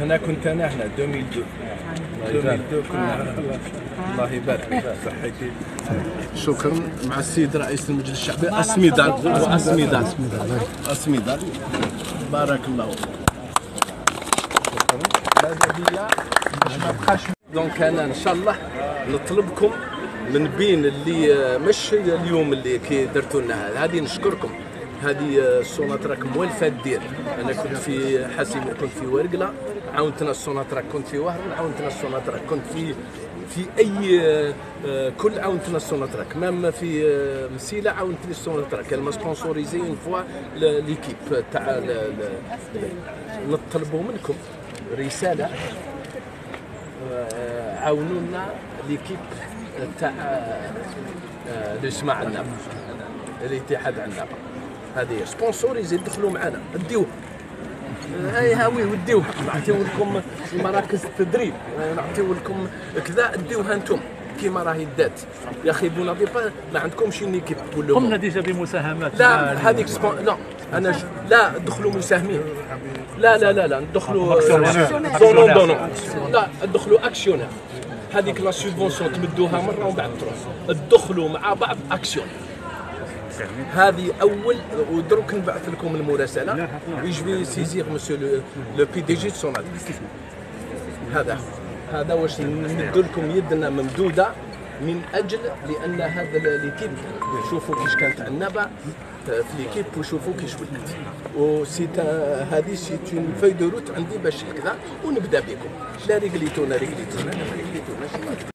هنا كنت أنا هنا 2002 2002 كنا. الله يبارك. صحتي شكرا. مع السيد رئيس المجلس الشعبي اسميدان اسميدان اسميدان بارك الله ما بقاش دونك أنا إن شاء الله نطلبكم من بين اللي مش اليوم اللي كي درتوا لنا هذه نشكركم. هذه السوناتراك موالفه دير. أنا كنت في حاسي كنت في ورقلة. عاونتنا السوناتراك كنت في وهران عاونتنا السوناتراك كنت في في أي آه، كل عاونتنا السوناتراك. même في آه، مسيلة عاونتني السوناتراك. كان sponsoriser une fois l'équipe تاع نطلبوا منكم رسالة. آه، عاونونا l'équipe تاع الجماعه النابا الاتحاد النابا هذه سبونسوريزي دخلوا معنا ديوه هاي هاوي وديوه نعطيو لكم مراكز التدريب. نعطيو لكم كذا ديوها أنتم. كيما راهي دات. يا أخي بونا ديبا ما عندكمش نيكيب كل قمنا ديجا بمساهمات. لا هذيك سبون لا أنا ش... لا دخلوا مساهمين. لا لا لا لا ندخلوا دونون دونون لا ندخلوا أكسيونير. هذيك لا سوبونسيون تمدوها مرة ومن بعد تروح. تدخلوا مع بعض اكسيون هذه أول ودروك نبعث لكم المراسلة. ويجبي سيزيغ مسيو لو بي دي جي سوناد هذا. هذا واش نمدوا لكم يدنا ممدودة من أجل لأن هذا ليكيب شوفوا كيش كانت النبع في ليكيب وشوفوا كيش ولات وسي هذه سي اون فاي دو روت عندي باش كذا ونبدأ بكم. لا رجليتونا رجليتونا لا رجليتونا